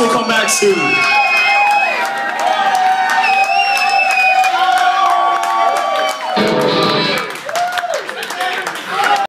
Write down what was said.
will come back soon.